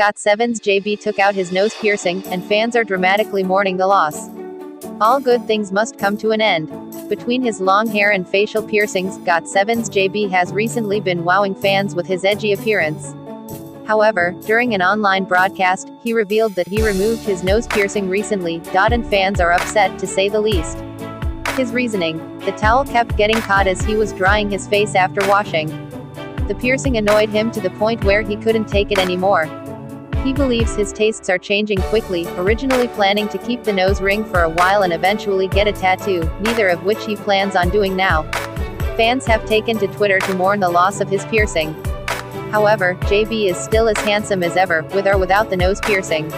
GOT7's JB took out his nose piercing, and fans are dramatically mourning the loss. All good things must come to an end. Between his long hair and facial piercings, GOT7's JB has recently been wowing fans with his edgy appearance. However, during an online broadcast, he revealed that he removed his nose piercing recently, and fans are upset to say the least. His reasoning the towel kept getting caught as he was drying his face after washing. The piercing annoyed him to the point where he couldn't take it anymore. He believes his tastes are changing quickly, originally planning to keep the nose ring for a while and eventually get a tattoo, neither of which he plans on doing now. Fans have taken to Twitter to mourn the loss of his piercing. However, JB is still as handsome as ever, with or without the nose piercing.